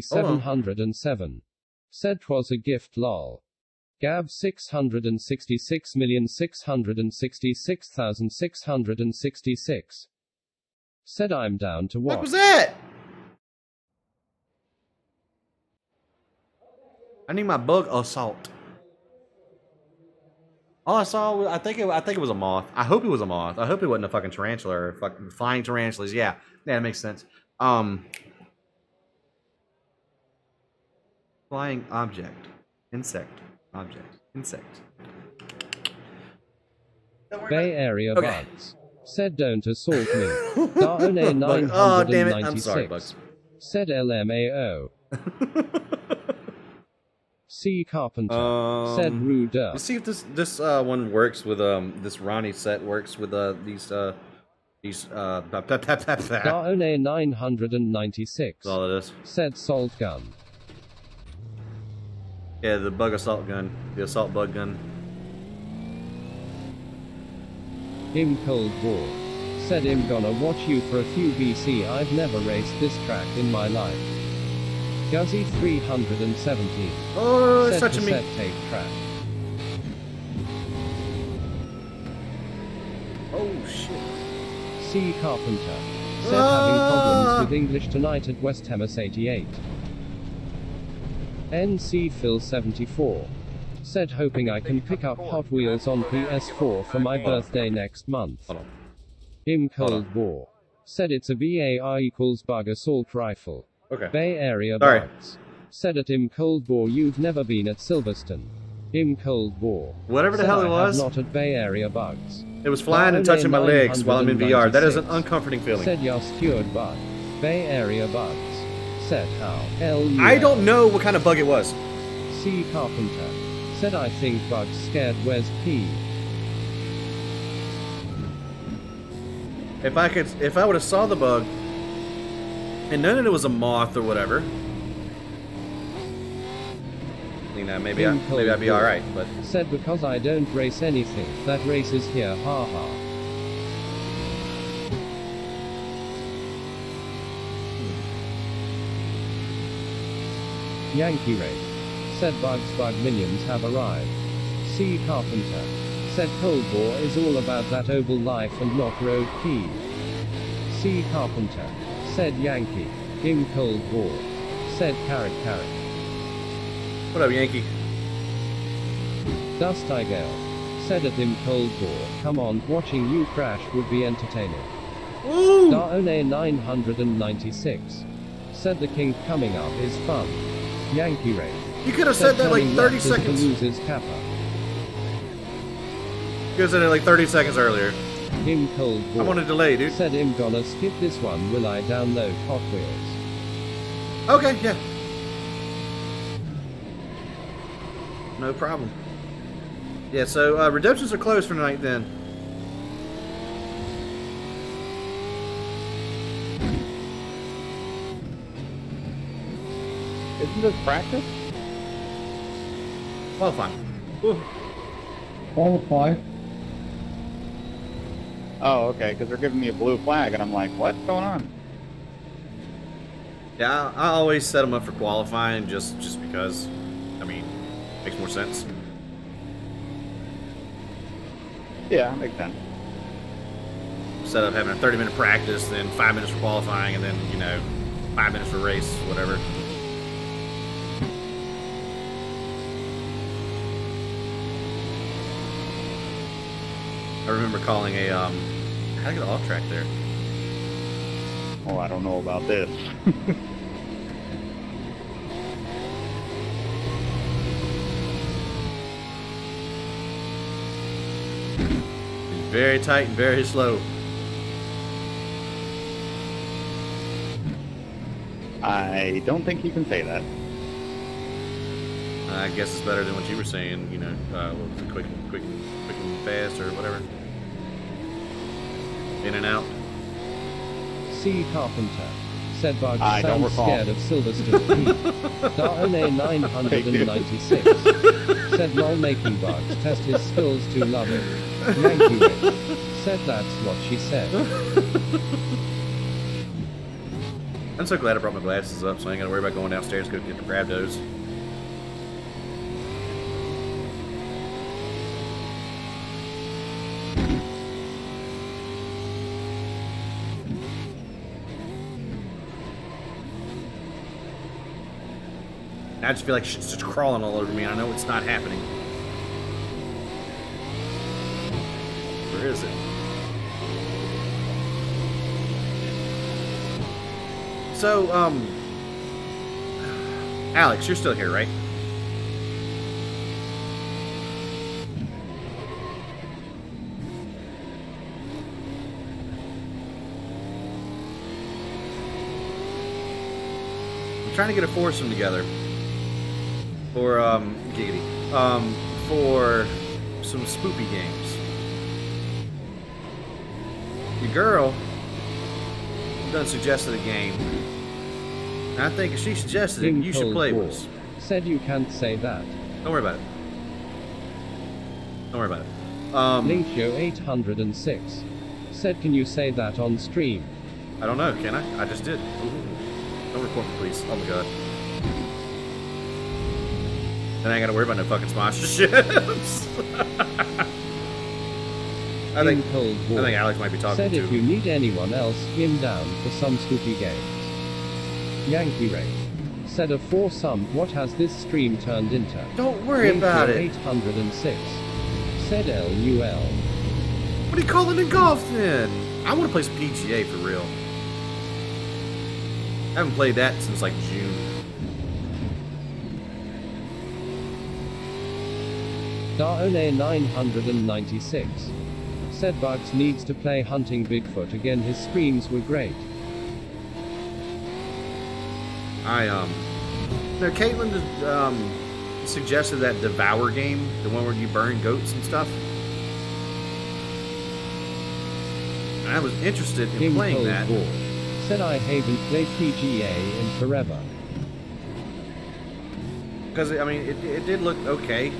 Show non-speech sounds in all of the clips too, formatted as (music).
707. Said 'twas a gift lol. Gab 666,666,666. Said I'm down to What watch. was that? I need my bug assault. All I saw, was- I think it, I think it was a moth. I hope it was a moth. I hope it wasn't a fucking tarantula or fucking flying tarantulas. Yeah, yeah, that makes sense. Um, flying object, insect, object, insect. Bay Area Okay. Bugs. Said don't assault me. (laughs) Daone Bug- oh, damn it. I'm sorry, 996. Bugs. Said LMAO. C (laughs) Carpenter. said Um, Ruder. Let's see if this this uh, one works with um this Ronnie set works with uh these uh these uh Daone 996. That's all it is. Said Salt Gun. Yeah, the bug assault gun, the assault bug gun. Him Cold War. Said him gonna watch you for a few BC. I've never raced this track in my life. Guzzy 317. Oh, it's Said touching me. cassette tape track. Oh shit. C Carpenter. Said Ah! having problems with English tonight at West Hemis 88. NC Phil 74. Said hoping I can pick up Hot Wheels on PS4 for my birthday next month. Im Cold War. Said it's a BAR equals bug assault rifle. Okay. Bay Area Sorry. bugs. Said at Im Cold War you've never been at Silverstone. Im Cold War. Whatever the hell it was. Not at Bay Area bugs. It was flying and touching my legs while I'm in VR. That is an uncomforting feeling. Said you're steward bug. Bay Area bugs. Said how. Hell yeah. I don't know what kind of bug it was. C Carpenter. Said I think bugs scared where's P. If I could, if I would have saw the bug, and known that it was a moth or whatever, you know, maybe I, maybe I'd be all right. But Said because I don't race anything, that race is here, haha. Yankee Race. Said Bugs Bug Minions have arrived. C Carpenter. Said Cold War is all about that oval life and not road key. C Carpenter. Said Yankee. In Cold War. Said Carrot Carrot. what up, Yankee? Dust Igale. Said at him Cold War, come on, watching you crash would be entertaining. Woo! Daone 996. Said the king coming up is fun. Yankee Race. You could have said that like 30 left is the seconds. loser's kappa. You could have said it like 30 seconds earlier. Him Cold War. I'm on a delay, dude. Said him gonna skip this one will I download Hot Wheels. Okay, yeah. No problem. Yeah, so uh, redemptions are closed for tonight then. Isn't this practice? Well, fine. Qualify. Oh, okay, because they're giving me a blue flag, and I'm like, what's going on? Yeah, I, I always set them up for qualifying just just because. I mean, makes more sense. Yeah, makes sense. Instead of having a 30 minute practice, then five minutes for qualifying, and then you know, five minutes for race, whatever. I remember calling a um. How I get off track there? Oh, I don't know about this. (laughs) Very tight and very slow. I don't think you can say that. I guess it's better than what you were saying. You know, uh, what was it, quick, quick, quick and fast, or whatever. In and out. C Carpenter. Said Bugs I don't sounds recall. scared of Silverstone (laughs) P. Daone 996. Said lol making Bugs test his skills to love it. Yankee Race. Said that's what she said. I'm so glad I brought my glasses up, so I ain't gotta worry about going downstairs to go get the grab those. I just feel like shit's just crawling all over me. And I know it's not happening. Where is it? So, um, Alex, you're still here, right? I'm trying to get a foursome together for um, giggity, um, for some spoopy games. Your girl done suggested a game. And I think if she suggested it, you should play War with us. Said you can't say that. Don't worry about it. Don't worry about it. Um, Linkyo 806. Said can you say that on stream? I don't know, can I? I just did. Don't report me, please. Oh my god. Then I ain't gotta worry about no fucking sponsorships. (laughs) I In think Cold I think Alex might be talking Said to. if you need anyone else, him down for some spooky games. Yankee Ray. Said a foursome, what has this stream turned into? Don't worry about it. 806. Said LUL. What are you calling it golf then? I want to play some PGA for real. I haven't played that since like June. Daone 996. Said Bugs needs to play Hunting Bigfoot again, his screams were great. I um, no, Caitlin um suggested that Devour game, the one where you burn goats and stuff. And I was interested in King playing Cold that. War. Said I haven't played PGA in forever. Because I mean, it, it did look okay.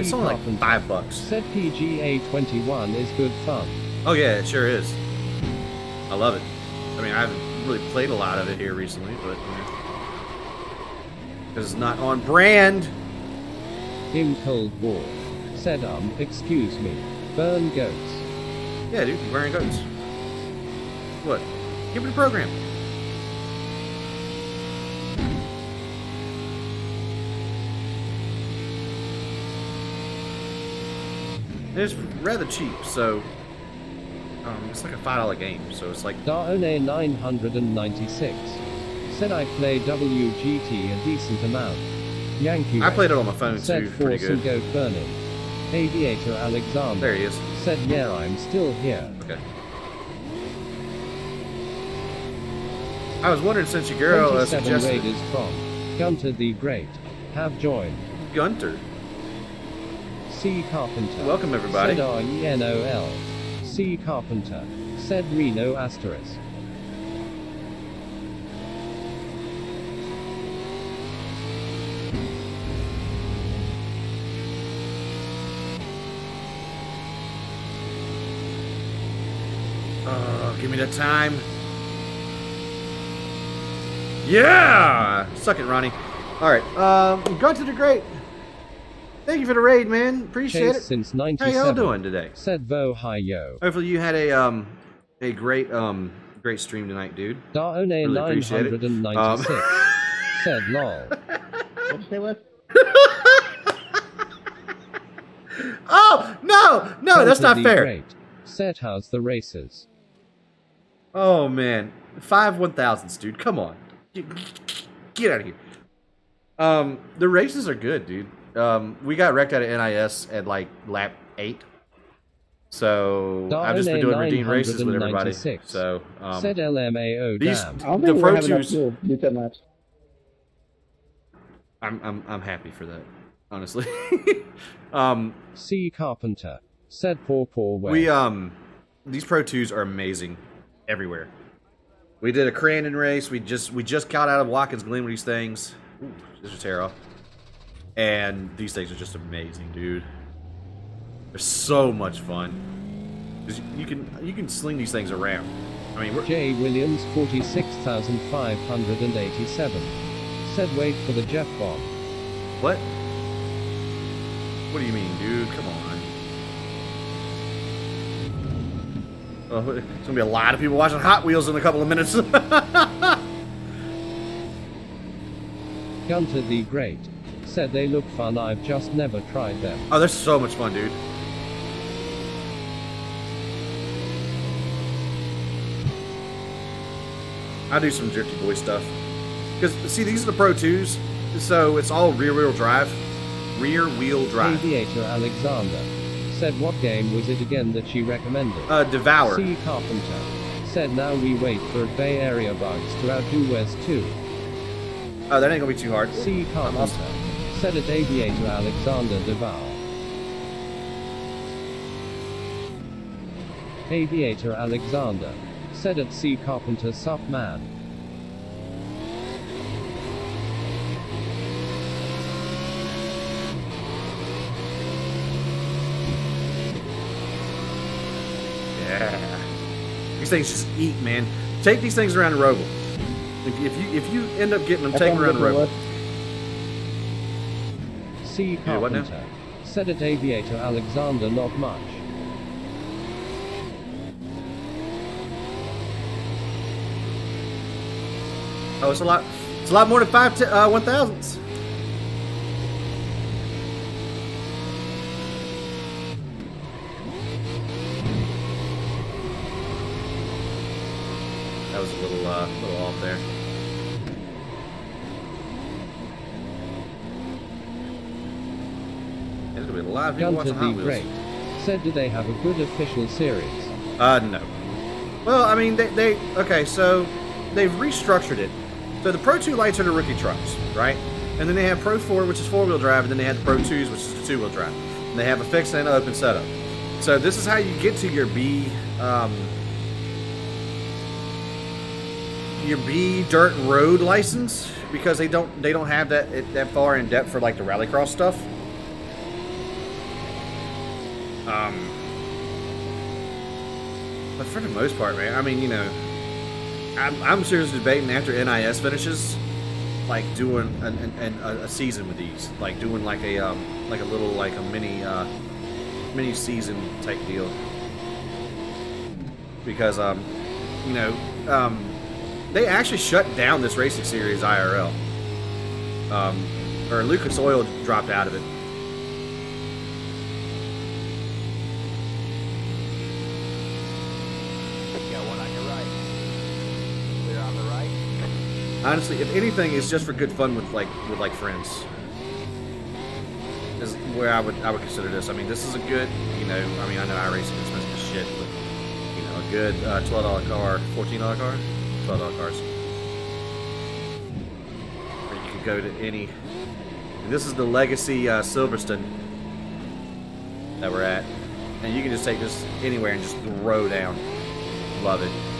It's only like five bucks. Said PGA 21 is good fun. Oh yeah, it sure is. I love it. I mean, I haven't really played a lot of it here recently, but because it's not on brand. In Cold War. Said um, excuse me. Burn goats. Yeah, dude, wearing goats. What? Give me the program. It's rather cheap, so um, it's like a five dollar game. So it's like Daone 996. Said I play WGT a decent amount. Yankee I played it on my phone Said too, pretty good. Goat Burning. Aviator Alexander. There he is. Said yeah I'm still here. Okay. I was wondering since your girl uh, 27 suggested Raiders from Gunter the Great. Have joined. Gunter. C Carpenter. Welcome everybody. Said R-E-N-O-L. C Carpenter. Said Reno asterisk. Oh, give me the time. Yeah! Suck it, Ronnie. All right. Um, Gunter the Great. Thank you for the raid, man. Appreciate Chase it. since How y'all doing today? Said Vo Hi Yo. Hopefully you had a um a great um great stream tonight, dude. Daone Really 996. Um, (laughs) Said lol. What'd you say, Wes? (laughs) oh no, no, that's Gunter not the fair. Great. Said how's the races. Oh man, five one thousands, dude. Come on, get, get out of here. Um, the races are good, dude. Um, we got wrecked out of NIS at like lap eight, so I've just been doing redeem races with everybody. So um, Said LMAO these damn. I don't the think we're Pro having enough Twos. to do 10 laps. I'm I'm I'm happy for that, honestly. (laughs) um, C Carpenter. Said poor poor way. we um, these Pro Twos are amazing everywhere. We did a Crandon race. We just we just got out of Watkins Glen with these things. Ooh, this is tear off. And these things are just amazing, dude. They're so much fun. 'Cause you can you can sling these things around. I mean, we're, J. Williams 46,587. Said wait for the Jeff bomb. what? What do you mean, dude? Come on. Oh, it's gonna be a lot of people watching Hot Wheels in a couple of minutes. (laughs) Gunter the Great. Said they look fun I've just never tried them. oh, they're so much fun, dude. I do some Drifty Boy stuff. Because, see, these are the Pro 2s, so it's all rear wheel drive. Rear wheel drive. Aviator Alexander. Said what game was it again that she recommended? Uh, Devour. C. Carpenter. Said now we wait for Bay Area bugs to outdo Wes 2. Oh, that ain't gonna be too hard. C. Carpenter. At Aviator Alexander Devour. Aviator Alexander. Said at C. Carpenter Sup Man. Yeah. These things just eat, man. Take these things around the Roval. If, if you if you end up getting them, take them around the Roval. C. Yeah, what now? Carpenter. Said at Aviator Alexander not much. Oh, it's a lot. It's a lot more than five to, uh, one thousandths. That was a little uh, little off there. Be a lot of people Gunter watching the Hot Wheels. Great. Said do they have a good official series? Uh, no. Well, I mean, they, they okay, so they've restructured it. So the Pro 2 lights are the rookie trucks, right? And then they have Pro 4, which is four wheel drive, and then they have the Pro 2s, which is the two wheel drive. And they have a fixed and an open setup. So this is how you get to your B, um, your B dirt road license because they don't they don't have that that far in depth for like the rallycross stuff. Um, but for the most part, man, I mean, you know, I'm, I'm seriously debating after NIS finishes, like doing an, an, an, a, season with these, like doing like a um, like a little like a mini uh, mini season type deal. Because um, you know, um, they actually shut down this racing series IRL. Um, or Lucas Oil dropped out of it. Honestly, if anything, it's just for good fun with like with like friends. Is where I would I would consider this. I mean, this is a good, you know. I mean, I know iRacing is expensive shit, but you know, a good uh, twelve dollar car, fourteen dollar car, twelve dollar cars. Or you could go to any. And this is the Legacy uh, Silverstone that we're at, and you can just take this anywhere and just throw down. Love it.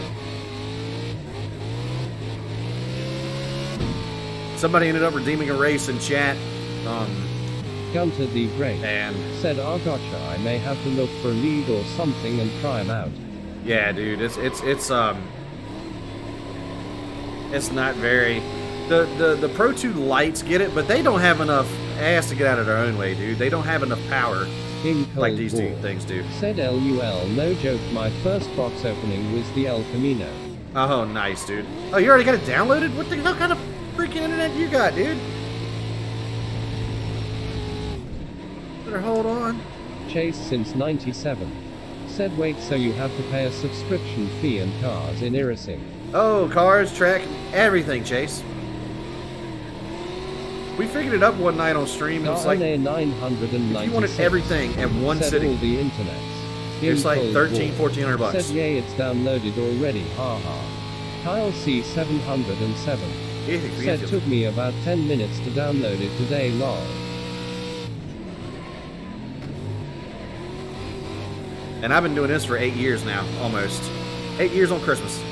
Somebody ended up redeeming a race in chat. Um, Gunter the Great. and Said oh gotcha I may have to look for a lead or something and try him out. yeah, dude, it's it's it's um, it's not very. The, the the Pro 2 lights get it, but they don't have enough ass to get out of their own way, dude. They don't have enough power like these two things do. Said LUL, no joke, my first box opening was the El Camino. Oh, nice, dude. Oh, you already got it downloaded? What the hell kind of freaking internet you got, dude? Better hold on. Chase since 97. Said wait so you have to pay a subscription fee and cars in iRacing. Oh, cars, track, everything, Chase. We figured it up one night on stream. It was like if you wanted everything in one city, all the internets. it's like Cold 13, 1400 bucks. Said yay it's downloaded already, haha. Kyle C 707. Anything for Said took me about 10 minutes to download it today lol. And I've been doing this for eight years now, almost. Eight years on Christmas.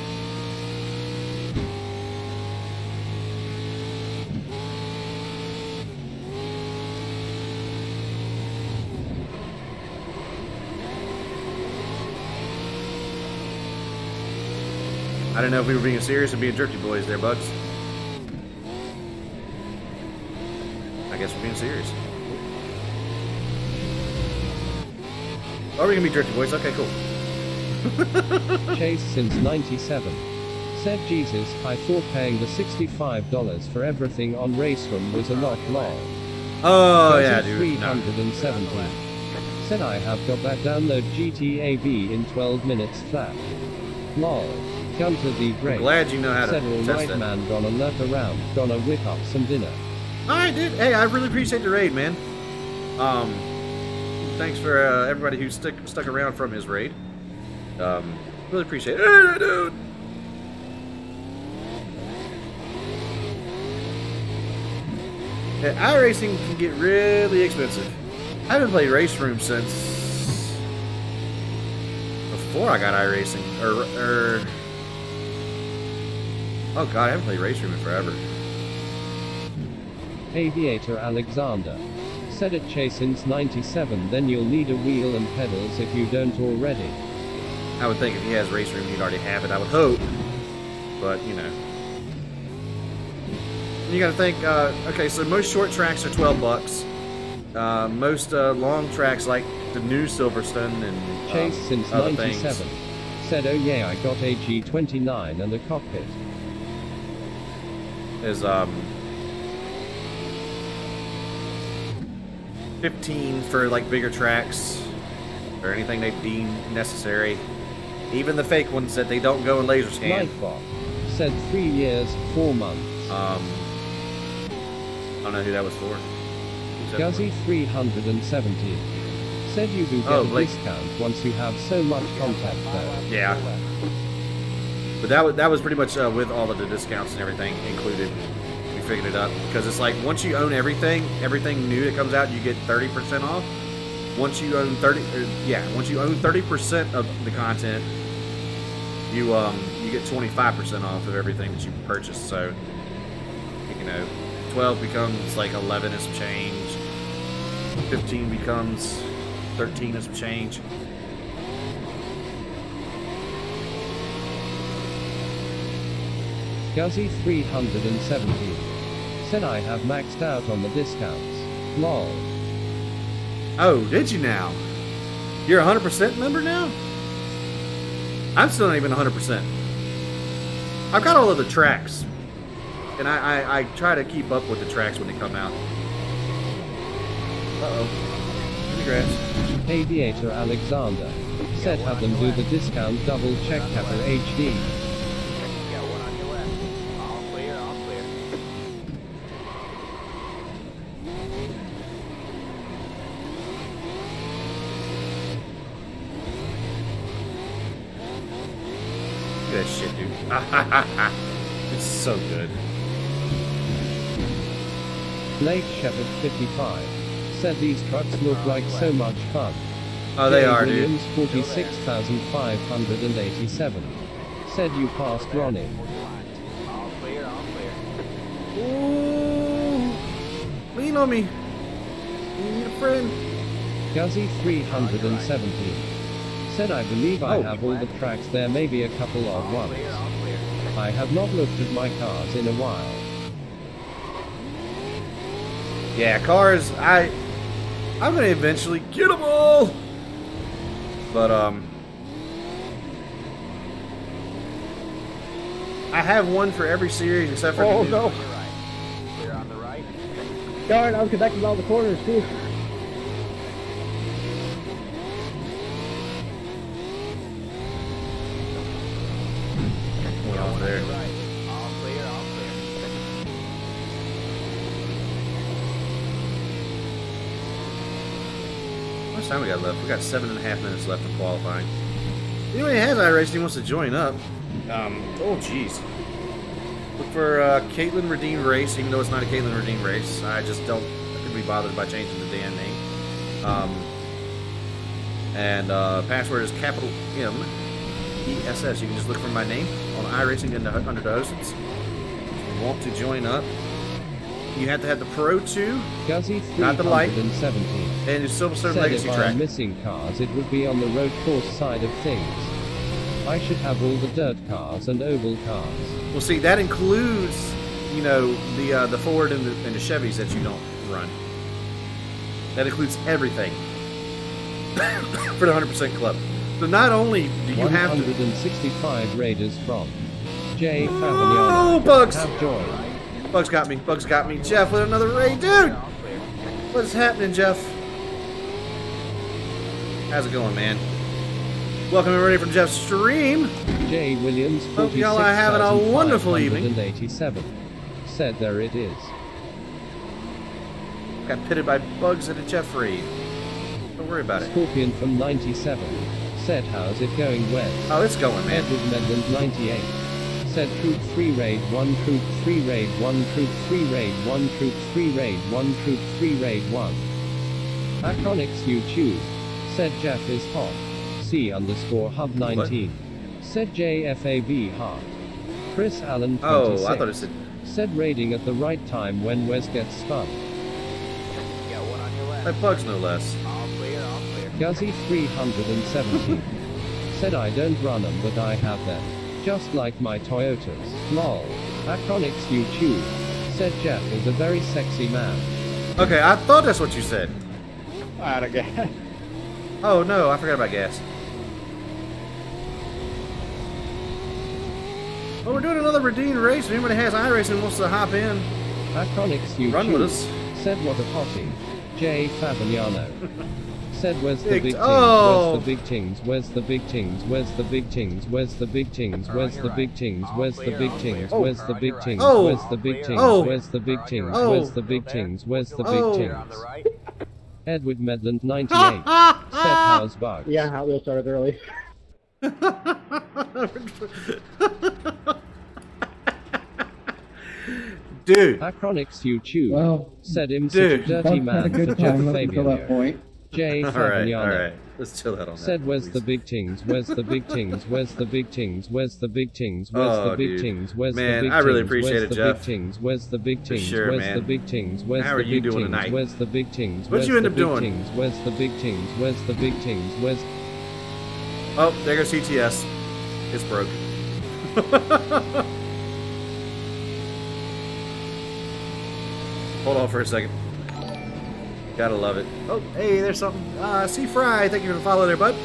I don't know if we were being serious or being drifty boys there, Bugs. I guess we're being serious. Oh, we're gonna be drifty boys. Okay, cool. (laughs) Chase since 97. Said Jesus, I thought paying the $65 for everything on Race Room was a lot long. Oh yeah, Versus dude. No. 370. Said I have got that download GTA V in 12 minutes flat. Lol. Gunter the Great. Glad you know how to Said test alright that. man gonna lurk around, gonna whip up some dinner. Right, dude. Hey, I really appreciate the raid, man. Um, thanks for uh, everybody who stuck stuck around from his raid. Um, really appreciate it, Hey, dude. Yeah, iRacing can get really expensive. I haven't played Race Room since before I got iRacing, or, or oh god, I haven't played Race Room in forever. Aviator Alexander. Said at Chase since 97 then you'll need a wheel and pedals if you don't already. I would think if he has race room, he'd already have it. I would hope, but you know, you got to think. Uh, okay, so most short tracks are twelve bucks. Uh, most uh, long tracks, like the new Silverstone and Chase um, since other 97. things, Said oh yeah I got a G29 and a cockpit. is um, fifteen for like bigger tracks or anything they deem necessary. Even the fake ones that they don't go in laser scan. Said three years, four months. Um, I don't know who that was for. Guzzy 370. Said you do get Oh, a discount once you have so much contact though. for? Yeah, but that was that was pretty much uh, with all of the discounts and everything included. Figured it up because it's like once you own everything, everything new that comes out, you get thirty percent off. Once you own thirty, or, yeah, once you own thirty percent of the content, you um you get twenty five percent off of everything that you purchase. So you know, twelve becomes like eleven and some change. Fifteen becomes thirteen and some change. Guzzy 370. Said I have maxed out on the discounts. Lol. Oh, did you now? You're a 100% member now? I'm still not even 100%. I've got all of the tracks. And I, I, I try to keep up with the tracks when they come out. Uh-oh. Congrats. Aviator Alexander. Said have them do the discount double check Capper HD. You got one on your left. All clear, all clear. Look at that shit, dude. (laughs) it's so good. Blake Shepherd 55. Said these trucks look ah, like so much fun. Oh, they Jay are, dude. Williams 46,587. Said you passed Ronnie. All clear, all clear. Ooh. Lean on me. You need a friend. Guzzy 370. Said I believe I Oh. have all the tracks there maybe a couple odd All ones. Clear, all clear. I have not looked at my cars in a while. Yeah, cars. I I'm gonna eventually get them all. But um, I have one for every series except for. Oh the new- no! You're on the right. Darn, I was connecting all the corners too. Time we got left? We got seven and a half minutes left of qualifying. Anybody has iRacing wants to join up. Um, oh jeez. Look for uh, Caitlin Redeem Race, even though it's not a Caitlin Redeem race. I just don't I couldn't be bothered by changing the damn name. Um, and uh, password is capital M E S S. You can just look for my name on iRacing under, the hostings. If you want to join up, you have to have the Pro 2 Guzzy Not the light. 370. and your Silverstone Said Legacy if track. I'm missing cars it would be on the road course side of things. I should have all the dirt cars and oval cars. Well, see, that includes, you know, the uh, the Ford and the, and the Chevys that you don't run. That includes everything (coughs) for the 100% club. So not only do you have to... 165 Raiders from Jay Oh, Favignano bugs! have joined. Bugs got me. Bugs got me. Jeff with another raid. Dude! What's happening, Jeff? How's it going, man? Welcome everybody from Jeff's stream. Jay Williams Hope y'all are having a wonderful evening. Said there it is. Got pitted by bugs at a Jeff raid. Don't worry about it. Scorpion from 97. Said how's it going west? Oh, it's going, man. Edward Medland 98. Said troop 3 raid 1 troop 3 raid 1 troop 3 raid 1 troop 3 raid 1 troop 3 raid 1. Acronics YouTube. Said Jeff is hot. C underscore hub 19. Said JFAV heart. Chris Allen 26. Oh, I thought it said. Said raiding at the right time when Wes gets spun. You got one on your left. Like bugs, no less. All clear, all clear. Guzzy 317. (laughs) Said I don't run them but I have them. Just like my Toyotas. Lol. Acronics YouTube. Said Jeff is a very sexy man. Okay, I thought that's what you said. Out of gas. Oh no, I forgot about gas. Well, we're doing another redeemed race. If anybody has iRacing and wants to hop in, Acronics YouTube. run with us. Said what a hottie. J Favignano. (laughs) Said where's the Big- big oh. Where's the big tings? Where's the big tings? Where's the big tings? Where's the big tings? Where's the big tings? Where's the big tings? Where's the big tings? Oh. Where's the big tings? Oh. Where's the big tings? Oh. Where's the big tings? Where's the Oh. big Clear on the tings? right. Edward Medland (laughs) 98. Said how's bugs? Yeah, Hot Wheels started early. (laughs) Dude, Acronics YouTube. Well, Said him Dude. such a dirty man a for good Jeff time up until that Favignano. point. J all right, all Let's chill out on that. Said where's the big tings? Where's the big tings? Where's the big tings? Where's the big tings? Where's Oh, the big dude. tings? Where's Man, the big I really tings? appreciate Where's it, the Jeff. big tings? Where's the big tings? sure, Where's man. the big tings? Where's How the are you big doing tings? tonight? Where's the big tings? What'd Where's you end up doing? tings? Where's the big tings? Where's the big tings? Where's Oh, there goes CTS. It's broke. Hold on for a second. Gotta love it. Oh, hey, there's something. Uh, C Fry, thank you for the follow there, bud.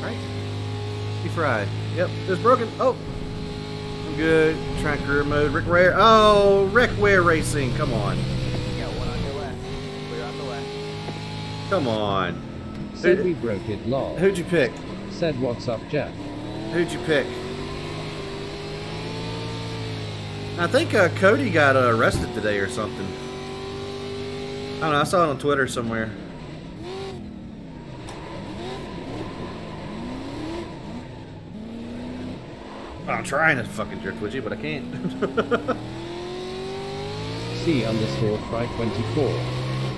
Right. C Fry. Yep, it's broken. Oh. I'm good. Track career mode. Rick Ware. Oh, Rick Ware Racing. Come on. Come on. said Who- we broke it lol. Who'd you pick? Said what's up Jeff? Who'd you pick? I think uh, Cody got uh, arrested today or something. I don't know. I saw it on Twitter somewhere. I'm trying to fucking drift with you, but I can't. (laughs) C underscore fry 24.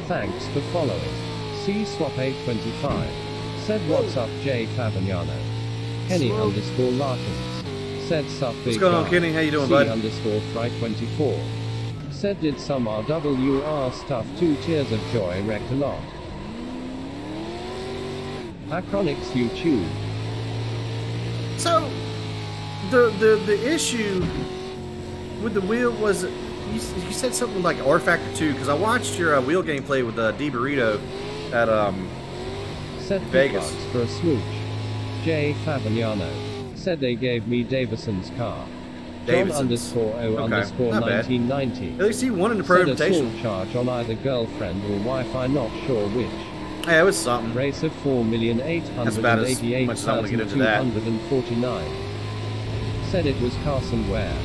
Thanks for following. C swap 825. Said what's up J Favignano. Kenny Swap. underscore Larkins. Said sup big What's going on, guy. Kenny? How you doing, C bud? underscore fry 24. Said did some RWR stuff two tears of joy wrecked a lot. Acronics YouTube. So, the the the issue with the wheel was you, you said something like rFactor Two because I watched your uh, wheel gameplay with uh, D Burrito at um Said Vegas. For a smooch. Jay Favignano Said they gave me Davison's car. John Davidson's. underscore O Okay, underscore not bad. 1990. at least he won in the Said presentation. assault charge on either girlfriend or wife, I'm not sure which. Yeah, it was something. Race of 4,888,249. about as much as I wanna get into that. Said it was Carson Ware.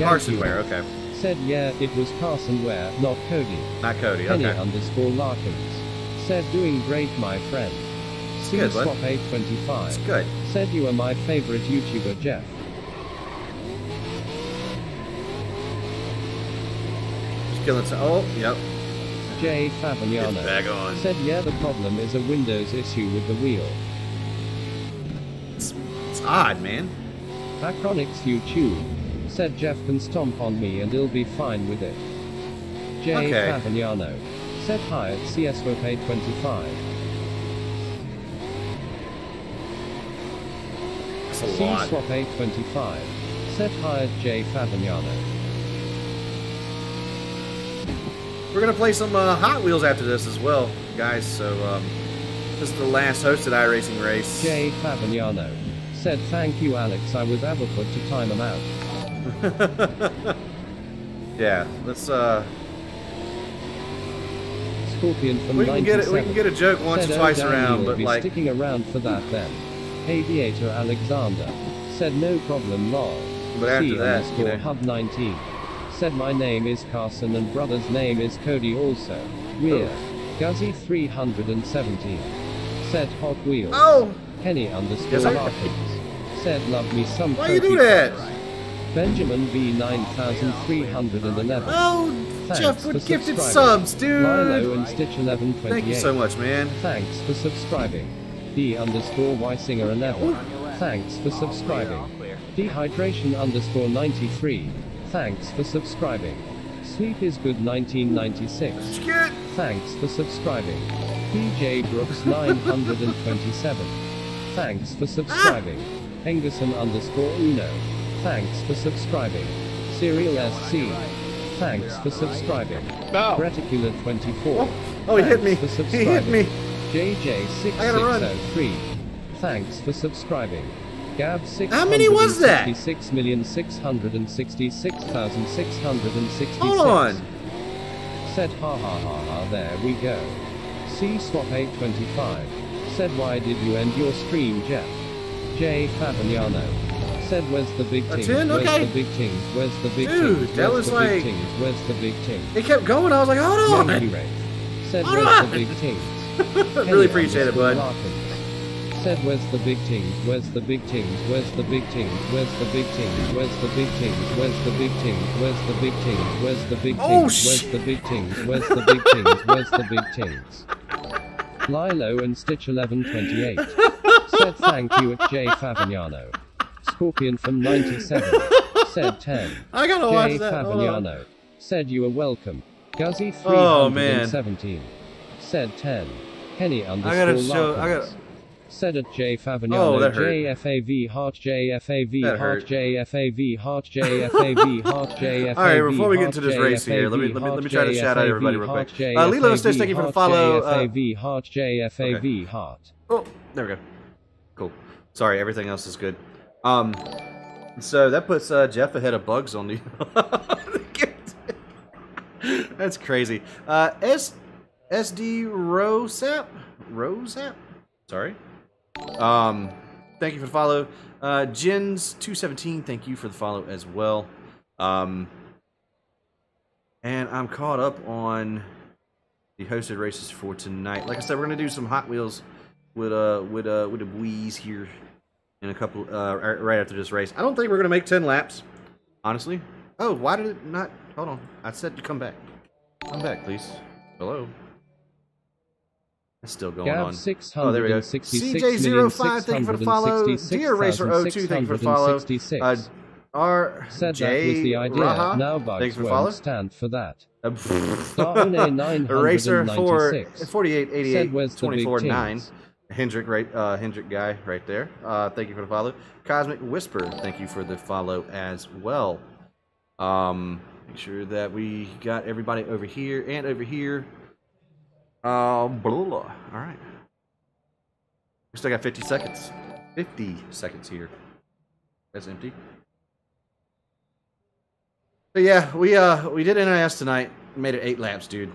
Carson Ware, okay, Said yeah, it was Carson Ware, not Cody. not Cody. Penny Okay, underscore Larkins. Said doing great, my friend. Good, swap 825. it's good. Said you are my favorite YouTuber, Jeff. Just killing some. Oh, yep. J Get Favignano. back on. Said yeah, the problem is a Windows issue with the wheel. It's, it's odd, man. Acronics YouTube. Said Jeff can stomp on me and he'll be fine with it. J. Okay. Favignano. Said high at CSWP25. That's a C lot. Swap 825. Said hi at J. Favignano. We're gonna play some uh, Hot Wheels after this as well, guys. So um, this is the last hosted iRacing race. J. Favignano. Said thank you Alex I was ever put to time him out. (laughs) yeah, let's. uh Scorpion from We can get it. We can get a joke once Said, or "Oh, twice damn, around, but like, sticking around for that then. Aviator Alexander said no problem lol. But after C that, you know. hub 19 said my name is Carson and brother's name is Cody also. We're Guzzy 317 said Hot Wheels. oh, Kenny underscore Yes, Larkins said love me some. why you do that? Benjamin V 9311 Oh, Thanks Jeff for with gifted subscribing. subs, dude. Lilo and Stitch 1128 Thank you so much, man. Thanks for subscribing. D underscore Weisinger 11. Thanks for subscribing. Dehydration underscore 93. Thanks for subscribing. Sleep is good 1996. Thanks for subscribing. PJ Brooks 927. Thanks for subscribing. Ah! Hengerson underscore Uno. Thanks for subscribing. Serial SC. Thanks for subscribing. No. Reticular 24. Oh, oh he hit me. For He hit subscribing. me. I gotta run. JJ6603. Thanks for subscribing. Gab How many was that? Six million six hundred and sixty-six thousand six hundred and sixty-six. Hold on. Said ha ha ha ha. There we go. C swap 825. Said why did you end your stream, Jeff? J Favignano. Said where's the big A ting? 10? Where's Okay. the big ting? Where's the big Dude, ting? that was the like- big? Where's the big ting? It kept going. I was like, hold on. rate. Said Hold where's on. the big tings? really appreciate it, bud. Said where's the big tings? Where's the big tings? Where's the big tings? Where's the big tings? Where's the big tings? Where's the big tings? Where's the big tings? Where's the big Oh, sh- Where's the big tings? Where's the big tings? Where's the big tings? Lilo and Stitch 1128 said thank you at J Favignano. Scorpion from 97 said 10. I gotta watch J. that. Favignano said you are welcome. Guzzy Oh, man. 317 said 10. Kenny underscore gotta show- I gotta- Said at J Oh, Favignano hurt. JFAV heart JFAV heart. JFAV heart JFAV heart JFAV All right, before we get into this race here, let me- let me- let me try to shout out everybody real quick. Uh, Lilo Stitch, thank you for the follow, uh, JFAV heart JFAV heart. Oh, there we go. Cool. Sorry, everything else is good. Um, so that puts uh, Jeff ahead of Bugs on the. (laughs) That's crazy. Uh, S SD Rosap Rosap. Sorry. Um, thank you for the follow. Uh, Jens two seventeen. Thank you for the follow as well. Um, and I'm caught up on the hosted races for tonight. Like I said, we're gonna do some Hot Wheels with uh with uh with the Wheeze here in a couple uh right after this race. I don't think we're gonna make ten laps, honestly. Oh, why did it not? Hold on, I said to come back. Come back, please. Hello. It's still going Gab on. 666 Oh, there we go. CJ05, thank you for the follow. Dear Racer 02, thank you for the follow. Uh, R Said J that was the idea. Raha, now thanks bugs for the won't follow. stand for that. Uh, Starone (laughs) 996 Eraser for 48, 88, Said where's the big 24, 9. Hendrick, right, uh, Hendrick guy right there. Uh, thank you for the follow. Cosmic Whisper, thank you for the follow as well. Um, make sure that we got everybody over here and over here. Uh, blah, blah. All right. We still got 50 seconds. 50 seconds here. That's empty. But yeah, we uh we did NIS tonight. Made it eight laps, dude.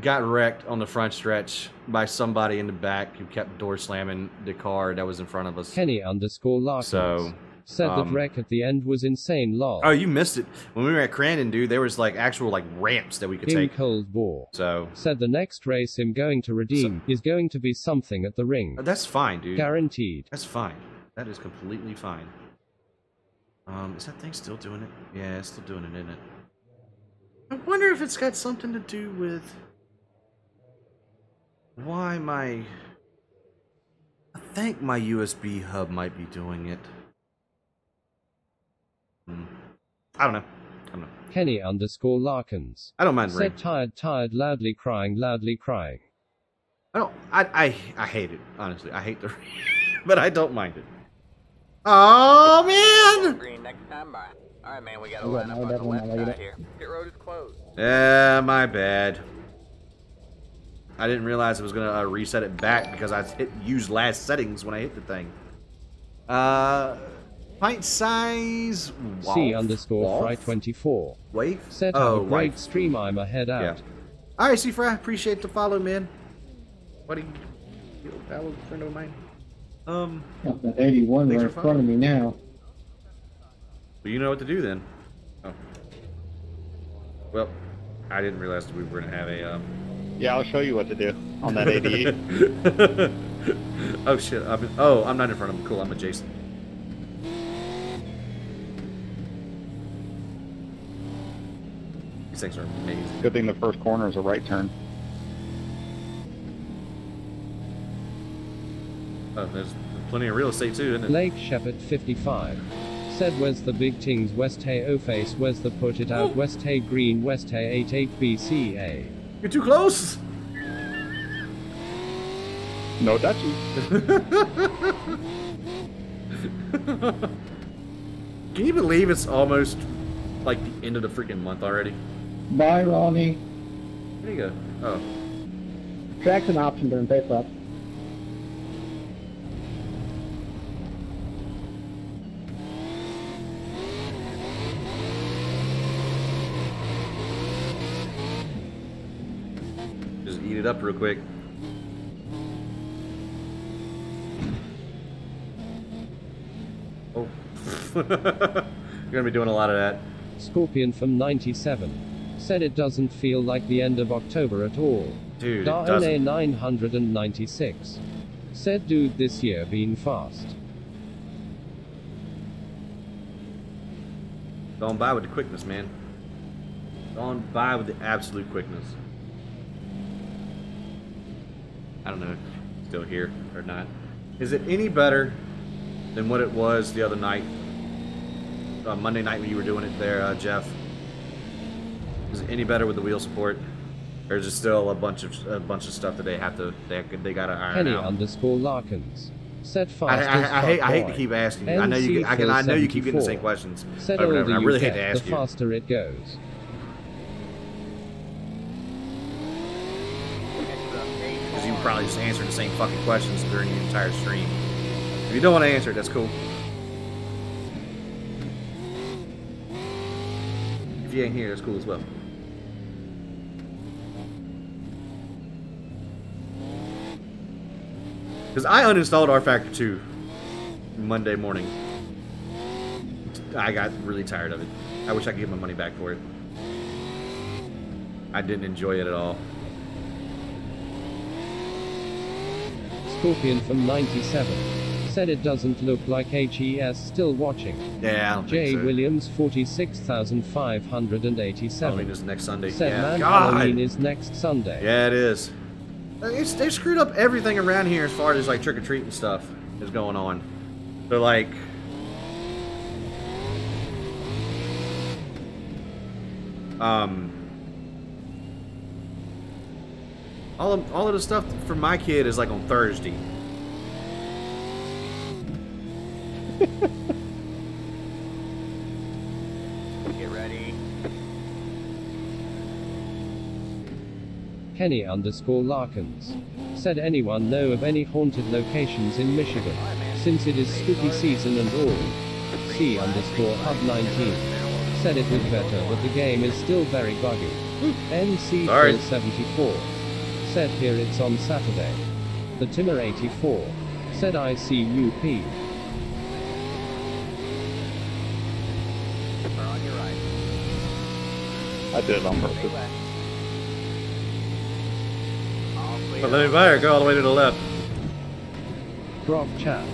Got wrecked on the front stretch by somebody in the back who kept door slamming the car that was in front of us. Kenny underscore Larkins. So, said um, that wreck at the end was insane lol. Oh, you missed it. When we were at Crandon, dude, there was like actual like ramps that we could in take. Cold War. So Said the next race him going to redeem is going to be something at the ring. that's fine, dude. Guaranteed. That's fine. That is completely fine. Um, is that thing still doing it? Yeah, it's still doing it, isn't it? I wonder if it's got something to do with why my. I think my USB hub might be doing it. Hmm. I don't know. I don't know. Kenny underscore Larkins. I don't mind rain. Said tired, tired, loudly crying, loudly crying. I don't. I I I hate it. Honestly, I hate the (laughs) rain, but I don't mind it. Oh man! Green next time by. All right, man. We got to I line up on the devil left side here. Pit road is closed. Yeah, my bad. I didn't realize it was gonna uh, reset it back because I hit use last settings when I hit the thing. Uh, pint size. C underscore Wolf? fry 24. Waif? Said oh, have a great Waif. stream, I'm a head out. Yeah. All right, C Fry. Appreciate the follow, man. Buddy, you follow friend of mine. Um, Got that 81 right in front of me now. well, you know what to do then. Oh. Well, I didn't realize we were gonna have a um. Yeah, I'll show you what to do on that 88. (laughs) oh shit! I'm, oh, I'm not in front of him. Cool, I'm adjacent. These things are amazing. Good thing the first corner is a right turn. Oh, there's plenty of real estate too, isn't it? Blake Shepherd 55. Said where's the big things West Hay O face where's the put it out oh. West Hay Green West Hay 88BCA. You're too close. No Dutchies. (laughs) Can you believe it's almost like the end of the freaking month already? Bye, Ronnie. There you go. Oh, Track's an option during pit stop. Up real quick. Oh, (laughs) you're gonna be doing a lot of that. Scorpion from 97. Said it doesn't feel like the end of October at all. Dude, it doesn't. 996. Said dude this year been fast. Going by with the quickness, man. Going by with the absolute quickness. I don't know, if still here or not. Is it any better than what it was the other night? Uh, Monday night when you were doing it there, uh, Jeff. Is it any better with the wheel support, or is it still a bunch of a bunch of stuff that they have to they they gotta iron Penny out? underscore Larkins. Said I, fast I, as I hate I hate to keep asking you. I know you I can I know you keep getting the same questions. Said but older whatever, I you really hate to ask the you. faster it goes. Because you probably just answered the same fucking questions during the entire stream. If you don't want to answer it, that's cool. If you ain't here, that's cool as well. Because I uninstalled rFactor 2 Monday morning. I got really tired of it. I wish I could get my money back for it. I didn't enjoy it at all. Scorpion from 97. Said it doesn't look like HES still watching. Yeah, I don't J. think so. Williams Halloween 46587. is next Sunday. Said yeah, man God. Halloween is next Sunday. Yeah, it is. Uh, It's, they screwed up everything around here as far as like trick or treating stuff is going on. They're like, um, all of all of the stuff for my kid is like on Thursday. (laughs) Get ready. Kenny underscore Larkins. Said anyone know of any haunted locations in Michigan? Since it is spooky season and all. C underscore hub 19. Said it was better but the game is still very buggy. NC Sorry. 74. Said here it's on Saturday. The Timmer 84. Said ICUP. We're on your right. I did it on purpose. left. All clear. But let me buy her, go all the way to the left. Grog Chat.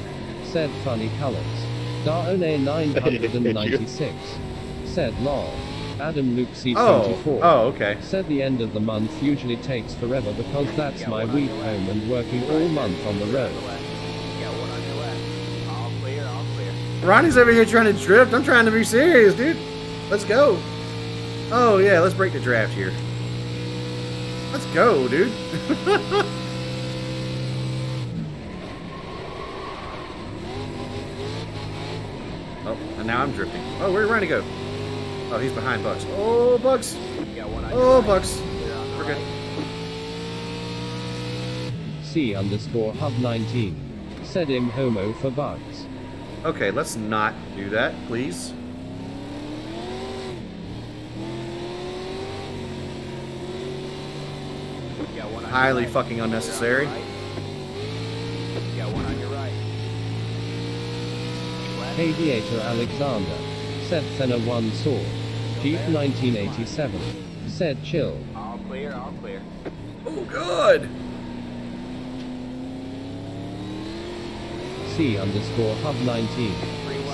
Said funny colors. Daone 996. (laughs) Said lol. Adam Luke Oh, C24. oh, okay. Said the end of the month usually takes forever because that's my week home and working all month on the road. Left. You got one on your left. All clear, all clear. Ronnie's over here trying to drift. I'm trying to be serious, dude. Let's go. Oh yeah, let's break the draft here. Let's go, dude. (laughs) oh, and now I'm drifting. Oh, where'd Ronnie go? Oh, he's behind Bucks. Oh, Bucks. Got one on Oh, your right. Bucks. Clear We're good. C underscore hub 19. Said him homo for bugs. Okay, let's not do that, please. Got one on your Highly right. fucking Clear on the unnecessary. right. Got one on your right. Aviator Alexander. Said Thena 1 saw. Jeep 1987. Said chill. All clear, all clear. Oh, good. C underscore hub 19.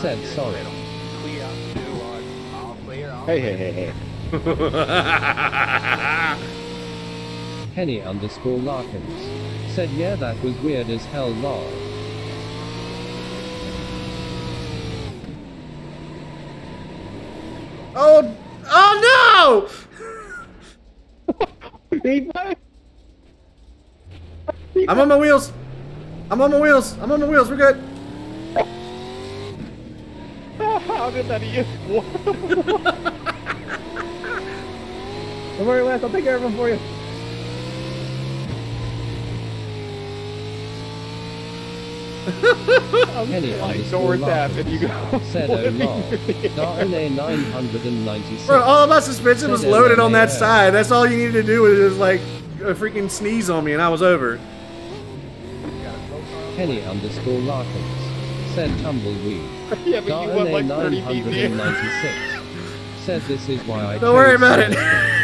Said you're in the sorry. middle. Clear up, two one. All clear, all Hey, hey, hey, hey. (laughs) Henny underscore Larkins. Said yeah that was weird as hell lol. oh, oh I'm on my wheels. I'm on my wheels. I'm on my wheels. We're good. How did that you? (laughs) Don't worry, Wes. I'll take care of him for you. Underscore door tap and you go. Said lol. 996. Bro, all of my suspension was loaded on that side. That's all you needed to do was just like a freaking sneeze on me, and I was over. Henny underscore Larkins. Said tumbleweed. (laughs) yeah, but you went like 30 feet 996. Said this is why I Don't worry about it.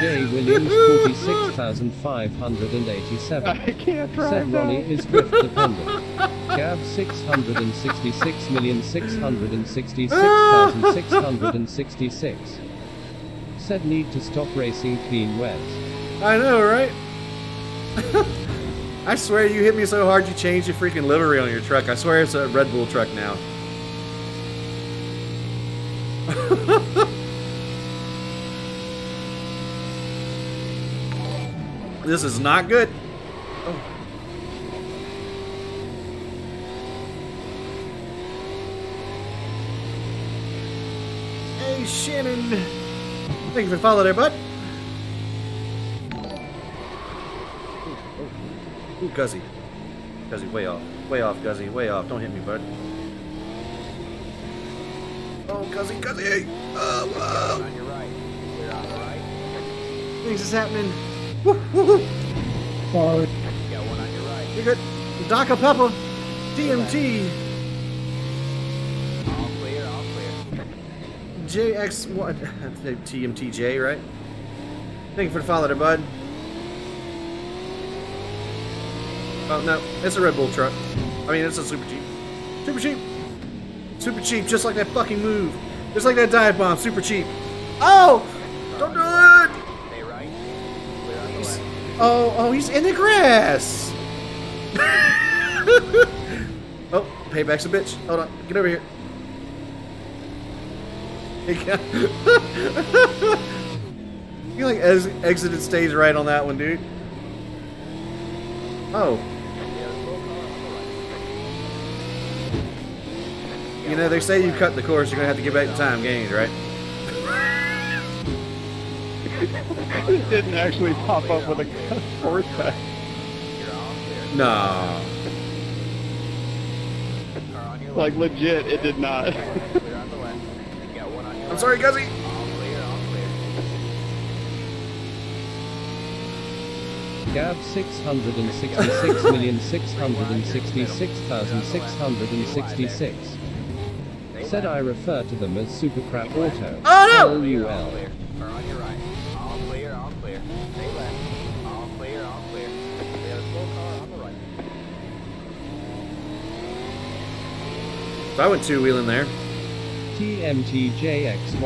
J. Williams 46587. I can't drive Said. Ronnie is drift dependent. Gav 666,666,666. Said need to stop racing clean Wes. I know, right? (laughs) I swear you hit me so hard you changed your freaking livery on your truck. I swear it's a Red Bull truck now. (laughs) this is not good. Oh. Hey, Shannon. Thank you for following there, bud. Ooh, Guzzy. Guzzy, way off. Way off, Guzzy. Way off. Don't hit me, bud. Oh, Guzzy, Guzzy! Oh, oh. whoa! On your right. Clear on right. Things is happening. Sorry. Got one on your right. You're good. Daka Pepper. DMT. All clear, all clear. JX1. TMTJ, right? Thank you for the follow there, bud. Oh, no. It's a Red Bull truck. I mean, it's a Super Cheap. Super Cheap. Super cheap, just like that fucking move. Just like that dive bomb. Super cheap. Oh! Don't do it! Stay right. Clear on the He's- left. Oh, oh, he's in the grass. (laughs) oh, payback's a bitch. Hold on, get over here. You (laughs) like ex- exited stage right on that one, dude. Oh, you know they say you cut the course, you're gonna have to get back the time gained, right? It didn't actually pop up with a force tag. You're all clear. No. Car on your Like legit, it did not. Clear on the left. Got one on your I'm sorry, Guzzy. All clear, all clear. Gav 666,666,666. Said I refer to them as Supercrap Auto. Oh, no! LUL. clear. Car on your right. All clear, all clear. Stay left. All clear, all clear. We have a slow car on the right. So I went two wheeling there. TMTJXY.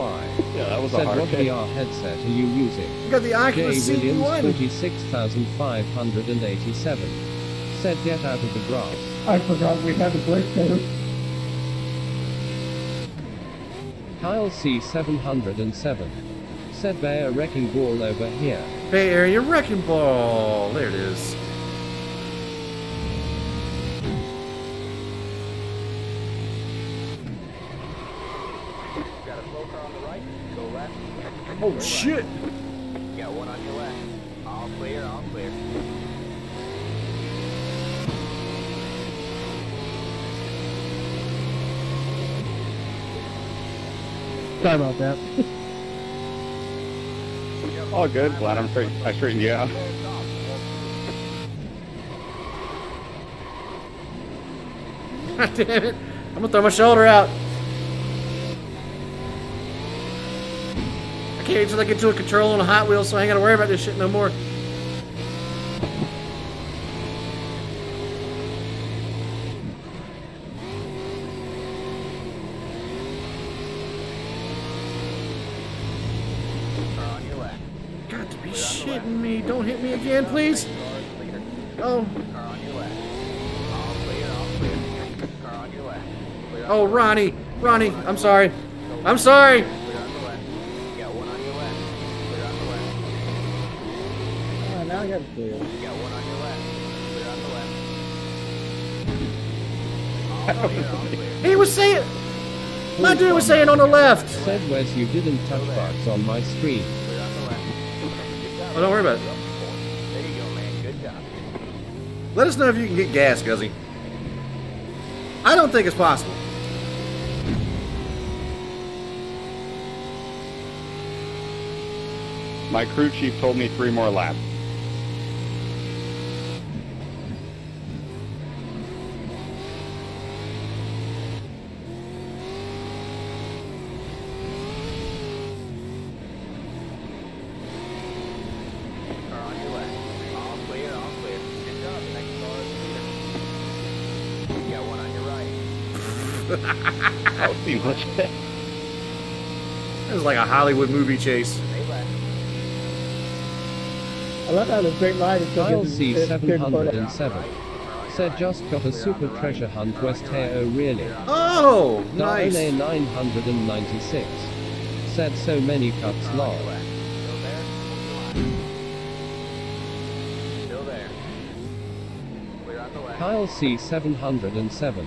yeah, that was a Said hard what kick. VR headset are you using? You got the J. Oculus Williams CE1. 46,587. Said get out of the grass. I forgot we had a break there. Kyle C707. Said Bear wrecking ball over here. Bay Area Wrecking Ball. There it is. Oh shit! Got one on your left. All clear, all clear. Sorry about that. (laughs) All good. Glad I'm straight. I straightened you out. God (laughs) damn it! I'm gonna throw my shoulder out. I can't wait till I get to a control on a Hot Wheel, so I ain't gotta worry about this shit no more. Be shitting me! Don't hit me again, please. Oh, oh. Ronnie, Ronnie, I'm sorry. I'm sorry. Clear on the left. Got one on your left. Clear on the left. Ah, now I got it clear. Got one on your left. Clear on the left. All clear, all clear. He was saying. My dude was saying on the left. Said Wes you didn't touch box on my screen. Clear on the left. Good job. Oh, don't worry about it. There you go, man. Good job. Let us know if you can get gas, Guzzy. I don't think it's possible. My crew chief told me three more laps. Car on your left. All clear, all clear. Good job. Next car is leader. Got one on your right. Oh, seamless. It was like a Hollywood movie chase. I love how the straight line is still Kyle getting- it's getting photo. C707. Said just got a super treasure hunt West Teo really. Oh, Nice. nice. 996. Said so many cuts lol. Still there? Still there. Clear on the left. Kyle C707.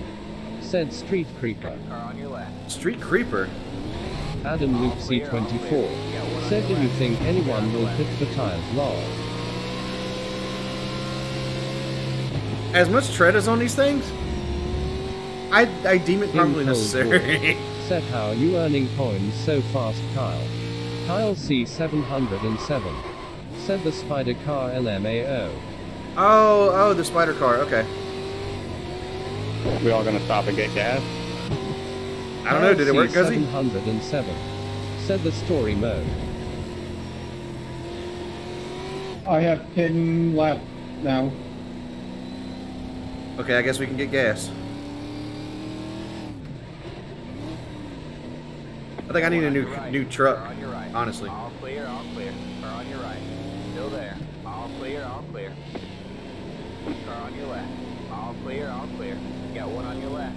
Said street creeper. Car on your left. Street Creeper. Adam Luke C24. Said do you think anyone will pit the tires lol? As much tread as on these things, I, I deem it probably necessary. Said how are you earning coins so fast Kyle? Kyle C707. Said the spider car LMAO. oh, oh, the spider car. Okay. We all gonna stop and get gas? I don't know. Did it work, Guzzy? 707. Said the story mode. I have 10 left now. Okay, I guess we can get gas. I think I need a new new truck. On your right. Honestly. All clear, all clear. Car on your right. Still there. All clear, all clear. Car on your left. All clear, all clear. Got one on your left.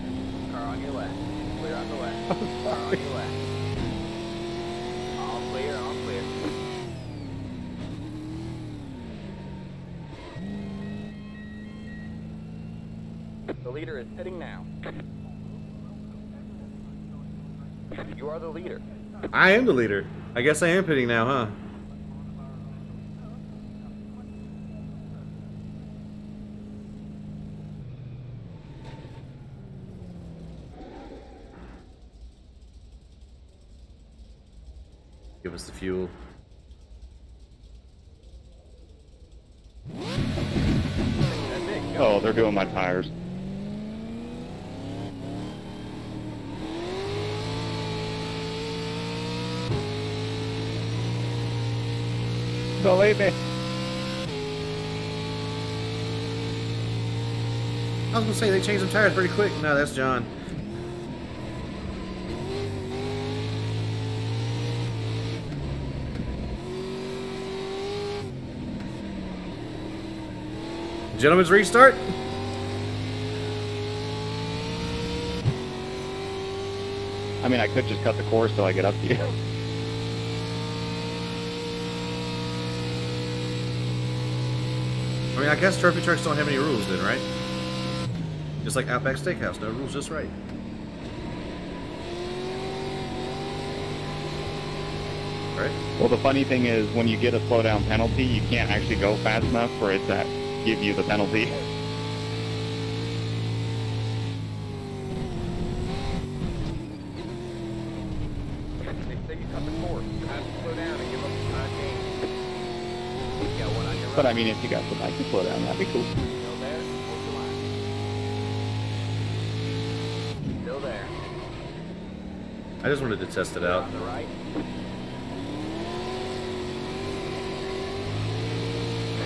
Car on your left. Clear on the left. (laughs) Car on your left. All clear, all clear. The leader is pitting now. You are the leader. I am the leader. I guess I am pitting now, huh? Give us the fuel. That's it. Go. Oh, they're doing my tires. Believe me. I was gonna say they changed some tires pretty quick. No, that's John. Gentlemen's restart. I mean, I could just cut the course till I get up to you. I mean, I guess trophy trucks don't have any rules then, right? Just like Outback Steakhouse, no rules, just right. Right? Well, the funny thing is, when you get a slowdown penalty, you can't actually go fast enough for it to give you the penalty. The the But. I mean, if you got the bike to slow down, that'd be cool. The. I just wanted to test it out. The right.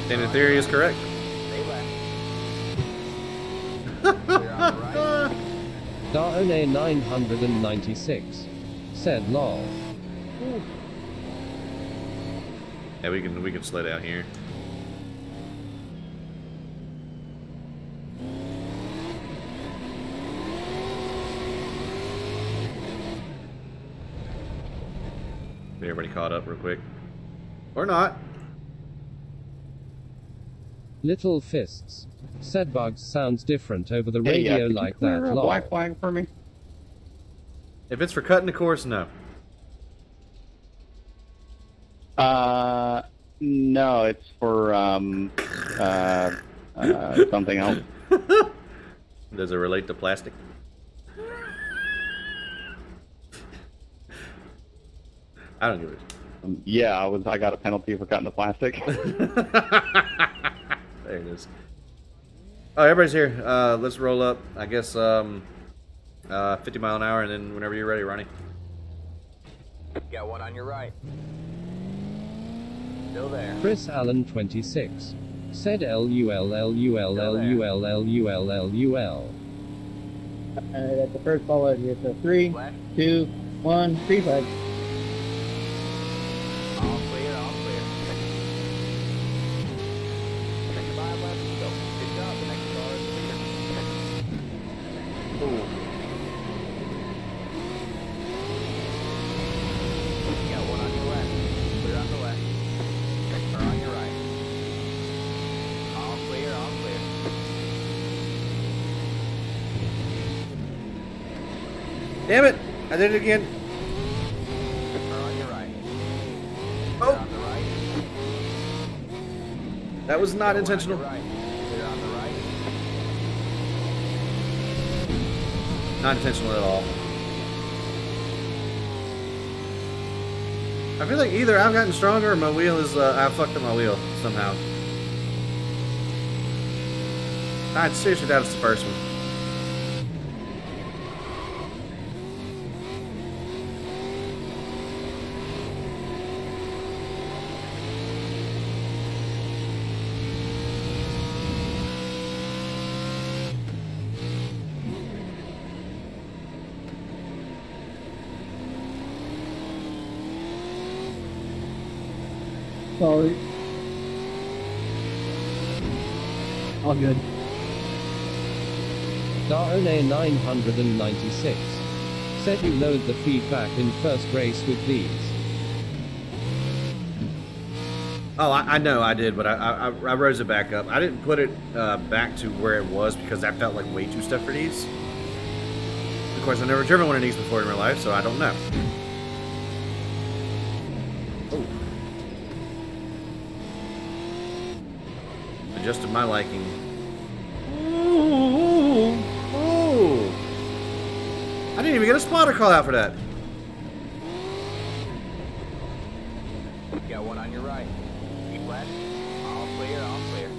And in theory is correct. Stay left. Clear on the right. Daone 996. Said lol. Yeah, we can we can slow out here. Everybody caught up real quick. Or not. Little fists. Said bugs sounds different over the Hey, uh, radio could you like that. a Lol. black flag for me? If it's for cutting the course, no. Uh, no, it's for um, uh, uh, something else. (laughs) Does it relate to plastic? I don't give it. Um, yeah, I was. I got a penalty for cutting the plastic. (laughs) there it is. Oh, everybody's here. Uh, let's roll up. I guess um, uh, 50 mile an hour, and then whenever you're ready, Ronnie. Got one on your right. Still there. Chris Allen 26. Said L U L L U L L U L L U L L U L. Alright, that's the first ball of you. So three, Left. two, one, three flag. I did it again. Or on your right. Oh, right. that was not intentional. right. Clear on the right. Not intentional at all. I feel like either I've gotten stronger or my wheel is, uh, I fucked up my wheel somehow. I seriously doubt it's the first one. Sorry. All good. Daone 996. Said you load the feedback in first race with these. Oh, I, I know I did, but I, I I rose it back up. I didn't put it uh, back to where it was because that felt like way too stuff for these. Of course, I've never driven one of these before in my life, so I don't know. Oh. Adjusted my liking. I didn't even get a spotter call out for that. Got one on your right. Keep left. All clear, all clear.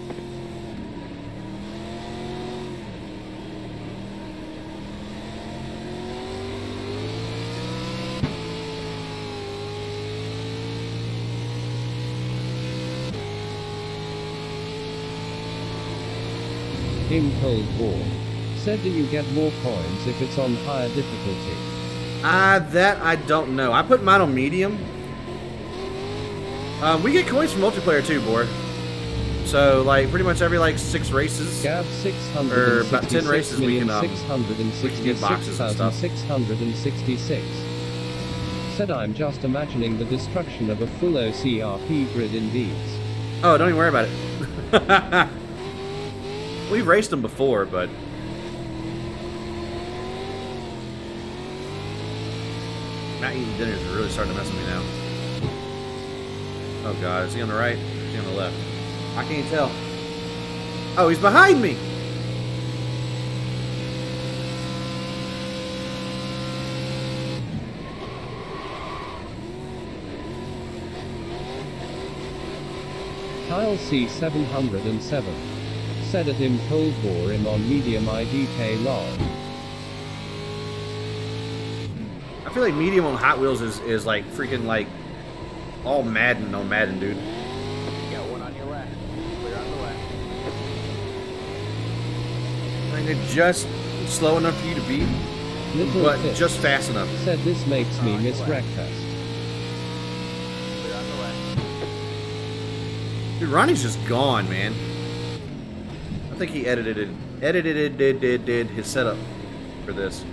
In Cold War. Said do you get more coins if it's on higher difficulty? Uh, that I don't know. I put mine on medium. Um, we get coins from multiplayer too, boy. So like pretty much every like six races. Gav Or about 10 races we can, um, we can get boxes and stuff. 666,666. Said I'm just imagining the destruction of a full OCRP grid in these. Oh, don't even worry about it. (laughs) We've raced them before, but not eating dinner is really starting to mess with me now. Oh god, is he on the right? Is he on the left? I can't tell. Oh, he's behind me! Kyle C707. Said at him Cold War him on medium IDK lol. Feel like medium on Hot Wheels is, is like freaking like all Madden on Madden, dude. You got one on your left. Clear on the left. I mean, they're just slow enough for you to beat, Little but Fish just fast enough. said this makes me Oh, miss you are. breakfast. Clear on the left. Dude, Ronnie's just gone, man. I think he edited it, edited it, did, did, did his setup for this.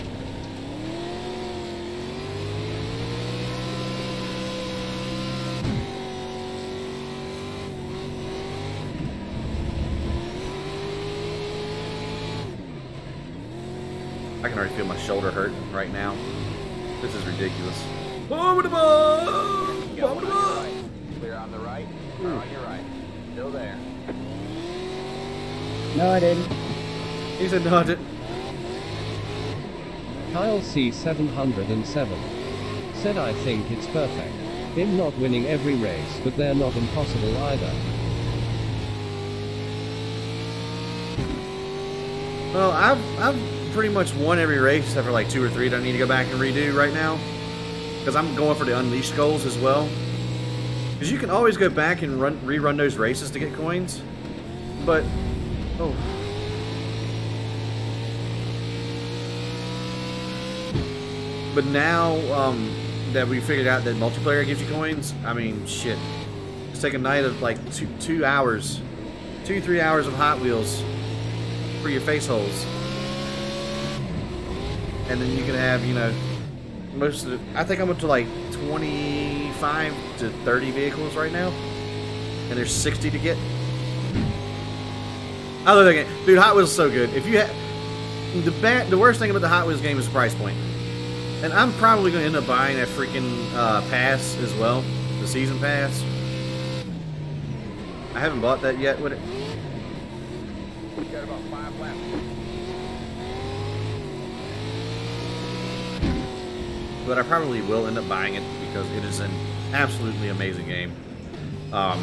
I can already feel my shoulder hurt right now. This is ridiculous. You got on your right. Clear on the right. Car on your right. Still there. No, I didn't. He said, no, I didn't. Kyle C707. Said I think it's perfect. Him not winning every race, but they're not impossible either. Well, I've I've pretty much won every race except for like two or three that I need to go back and redo right now. Because I'm going for the unleashed goals as well. Because you can always go back and run rerun those races to get coins. But oh. But now um, that we figured out that multiplayer gives you coins, I mean, shit. Just take a night of like two two hours, two three hours of Hot Wheels for your face holes. And then you can have, you know, most of the, I think I'm up to like 25 to 30 vehicles right now. And there's 60 to get. That game. Dude, Hot Wheels is so good. If you have, the bad, the worst thing about the Hot Wheels game is the price point. And I'm probably going to end up buying that freaking uh, pass as well, the season pass. I haven't bought that yet. Would it? You got about five left. But I probably will end up buying it because it is an absolutely amazing game. Um,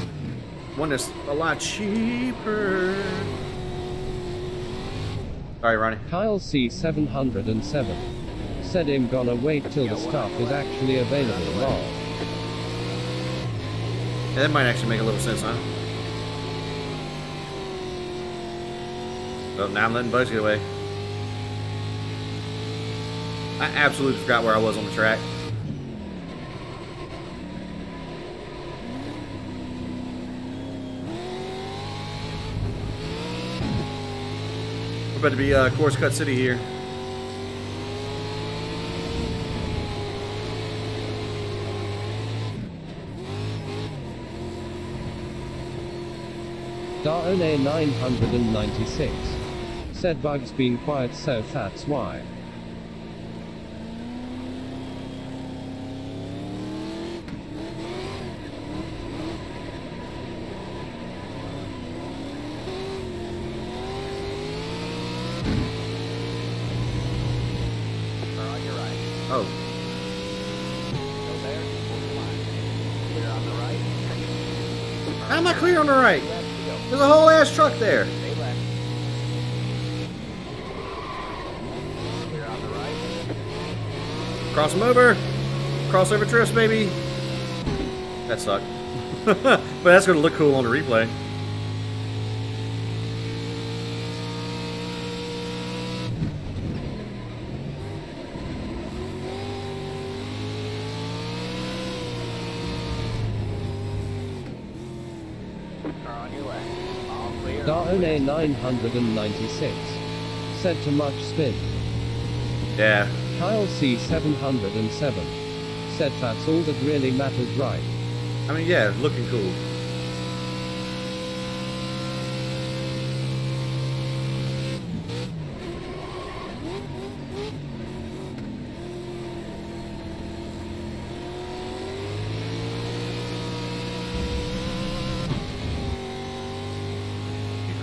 one that's a lot cheaper. All right, Ronnie. Kyle C707. Said I'm gonna wait till the stuff is actually available lol. Yeah, that might actually make a little sense, huh? Well, now I'm letting Bugs get away. I absolutely forgot where I was on the track. We're about to be uh, Course Cut City here. Daone 996. Said Bug's been quiet so that's why. Car on your right. Oh, Still there. Hold line. Clear on the right. how am I clear on the right? There's a whole ass truck there. Cross them over. Crossover trips, baby. That sucked. (laughs) but that's going to look cool on the replay. Car on your left. Clear, all clear. Daone 996. Said to much spin. Yeah. Kyle C 707. Said that's all that really matters right. I mean, yeah, looking cool.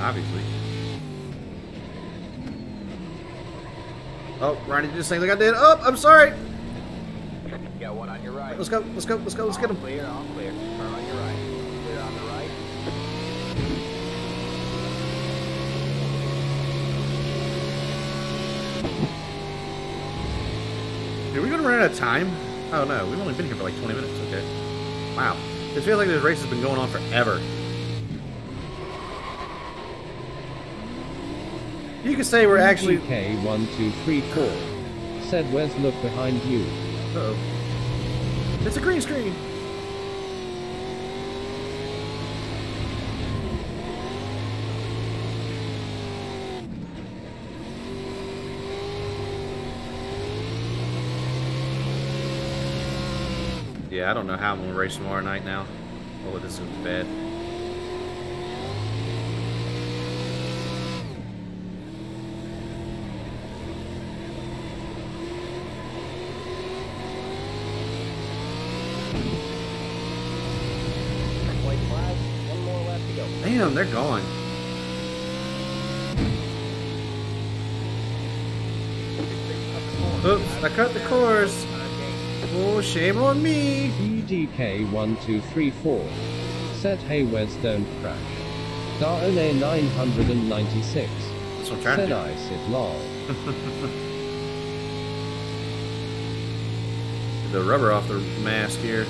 Obviously. Oh, Ronnie did the same thing I did. Oh, I'm sorry. Got one on your right. Let's go. Let's go. Let's go. Let's get All him. Clear, all clear. Turn on your right. Clear on the right. Are we gonna run out of time? Oh no, we've only been here for like 20 minutes. Okay. Wow. It feels like this race has been going on forever. You could say we're actually. K1234. Said Wes look behind you. Uh oh. It's a green screen. Yeah, I don't know how I'm gonna race tomorrow night now. Oh, this is bad. White flag. One more left to go. Damn, they're gone. Oops, I cut the course. Oh, shame on me. EDK1234. Said hey Wes don't crash. Daone 996. That's what I'm trying to Said do. I sit lol. the rubber off the mask here.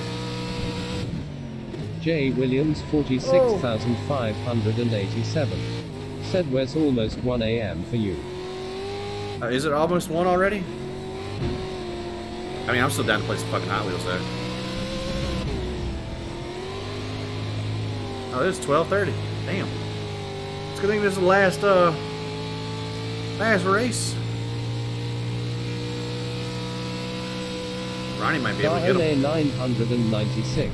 J. Williams 46587. Said Wes almost 1 a.m. for you. Uh, is it almost one already? I mean, I'm still down to play some fucking Hot Wheels though. Oh, it's 12:30. Damn. It's a good thing this is the last uh last race. Ronnie might be able to get him. Daone 996.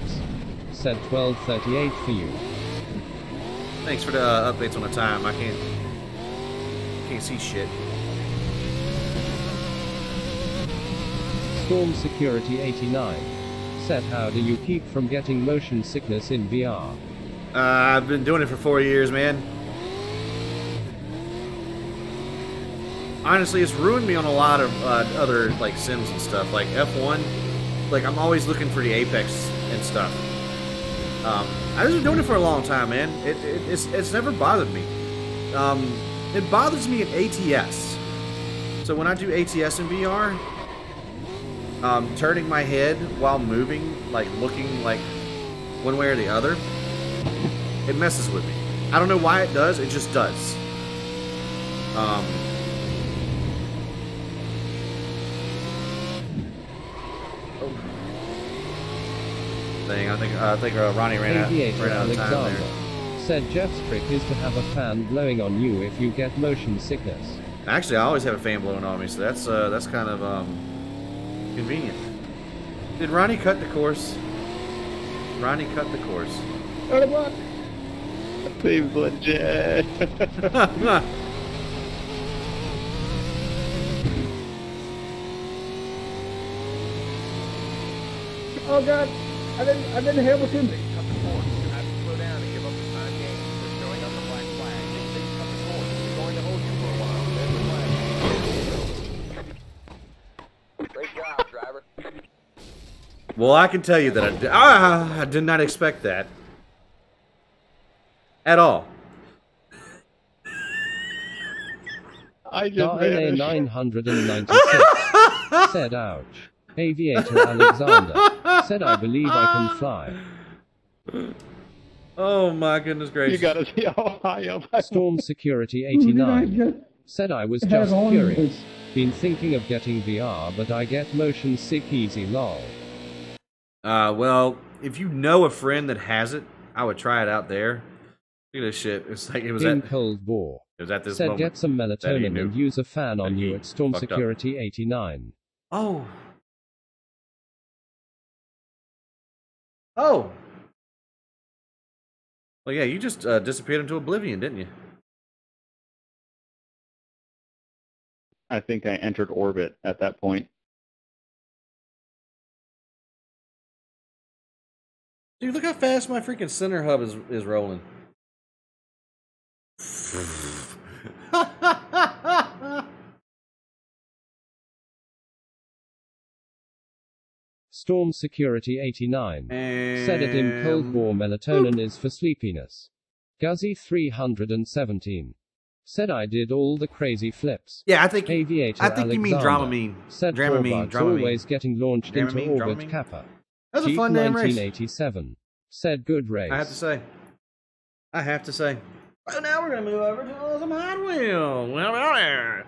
Said 1238 for you. Thanks for the uh, updates on the time. I can't can't see shit. Storm Security 89. Said how do you keep from getting motion sickness in VR? Uh, I've been doing it for four years, man. Honestly, it's ruined me on a lot of uh, other like sims and stuff, like F1. Like I'm always looking for the apex and stuff. Um, I've been doing it for a long time, man. It, it, it's it's never bothered me. Um, it bothers me in ATS. So when I do ATS in VR, um, turning my head while moving, like looking like one way or the other, it messes with me. I don't know why it does. It just does. Um. oh. Thing. I think. I think uh, Ronnie ran out, ran out of time there. Said Jeff's trick is to have a fan blowing on you if you get motion sickness. Actually, I always have a fan blowing on me, so that's uh, that's kind of um, convenient. Did Ronnie cut the course? Ronnie cut the course. Out of block. Cleveland Jet. (laughs) Oh god. I didn't I didn't Hamilton. Cut the course. You have to slow down and give up the time game. We're showing up the black flag. They say cut the course. We're going to hold you for a while. Then the flag. Great job, driver. Well, I can tell you that I did, ah, I did not expect that. At all. I just Daone vanished. 996. (laughs) Said ouch. Aviator Alexander. Said I believe I can fly. Oh my goodness gracious. You gotta see how high up I Storm Security Who did I 89. Said I was just curious. Been thinking of getting VR, but I get motion sick easy lol. Uh, well, if you know a friend that has it, I would try it out there. Look at this shit. It's like it was In at Cold War. it was at this Said moment. get some melatonin and use a fan on you at Storm fucked up. Security 89. Oh. Oh. Well, yeah, you just uh, disappeared into oblivion, didn't you? I think I entered orbit at that point. Dude, look how fast my freaking center hub is is rolling. Storm Security 89. Said it in Cold War melatonin is for sleepiness. Guzzy 317. Said I did all the crazy flips. Yeah, I think Aviator I think you mean Alexander. Dramamine. Said Dramamine, Dramamine, Dramamine. always getting launched into orbit Dramamine. Kappa. That was a fun damn race. 1987. Said good race. I have to say. I have to say. So now we're gonna move over to some Hot Wheels. Well, well, there.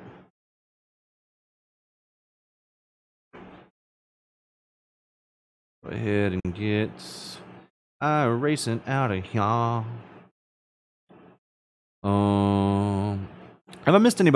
Go ahead and get uh racing out of here. Um, have I missed anybody?